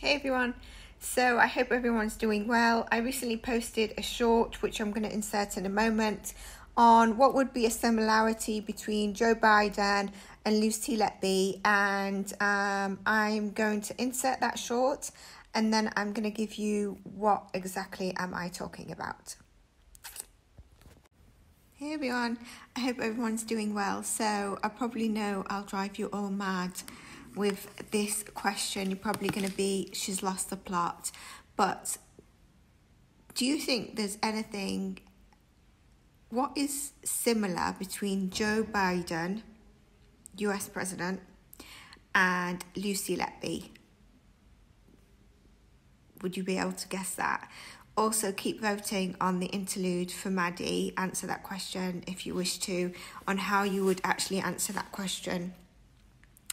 Hey everyone. So I hope everyone's doing well. I recently posted a short, which I'm going to insert in a moment, on what would be a similarity between Joe Biden and Lucy Letby. And um, I'm going to insert that short and then I'm going to give you what exactly am I talking about. Hey everyone, I hope everyone's doing well. So I probably know I'll drive you all mad with this question, you're probably going to be, she's lost the plot. But do you think there's anything, what is similar between Joe Biden, US President, and Lucy Letby? Would you be able to guess that? Also, keep voting on the interlude for Maddie. Answer that question if you wish to, on how you would actually answer that question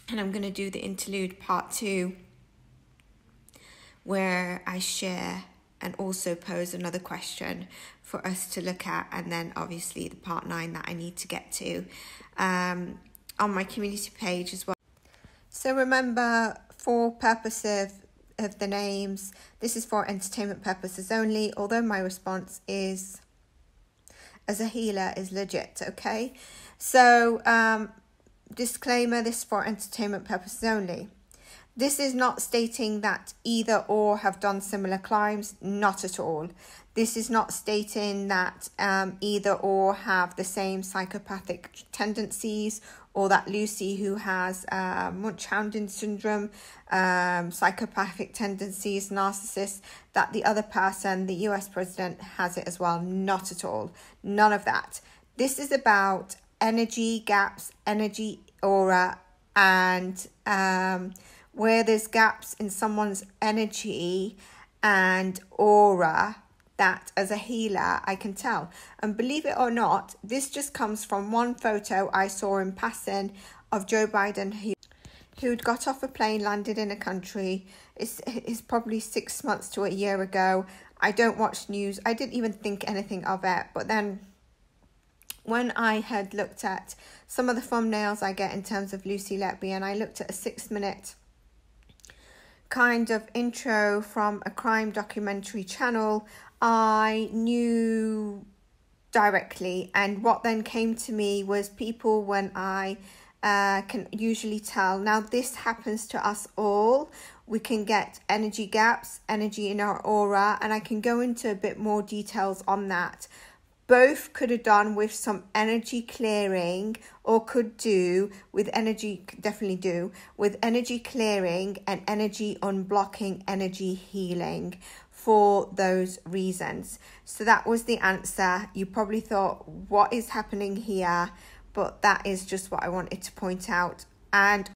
and I'm going to do the interlude part two where I share and also pose another question for us to look at and then obviously the part nine that I need to get to um, on my community page as well. So remember for purposes of, of the names, this is for entertainment purposes only, although my response is as a healer is legit, okay? So um, Disclaimer this for entertainment purposes only. This is not stating that either or have done similar crimes, not at all. This is not stating that um, either or have the same psychopathic tendencies or that Lucy, who has uh, Munchausen syndrome, um, psychopathic tendencies, narcissist, that the other person, the US president, has it as well. Not at all. None of that. This is about energy gaps, energy aura, and um, where there's gaps in someone's energy and aura that as a healer I can tell. And believe it or not, this just comes from one photo I saw in passing of Joe Biden who who'd got off a plane, landed in a country. It's, it's probably six months to a year ago. I don't watch news. I didn't even think anything of it. But then when I had looked at some of the thumbnails I get in terms of Lucy Letby, and I looked at a six minute kind of intro from a crime documentary channel, I knew directly. And what then came to me was people when I uh, can usually tell. Now, this happens to us all. We can get energy gaps, energy in our aura, and I can go into a bit more details on that both could have done with some energy clearing or could do with energy definitely do with energy clearing and energy unblocking energy healing for those reasons. So that was the answer. You probably thought what is happening here? But that is just what i wanted to point out. And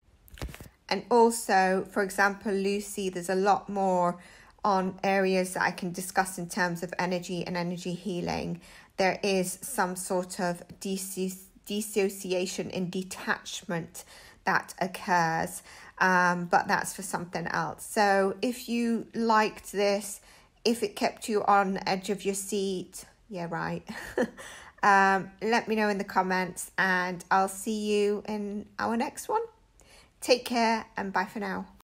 and also for example lucy there's a lot more on areas that i can discuss in terms of energy and energy healing there is some sort of dissociation and detachment that occurs, um, but that's for something else. So if you liked this, if it kept you on the edge of your seat, yeah, right. um, let me know in the comments, and I'll see you in our next one. Take care and bye for now.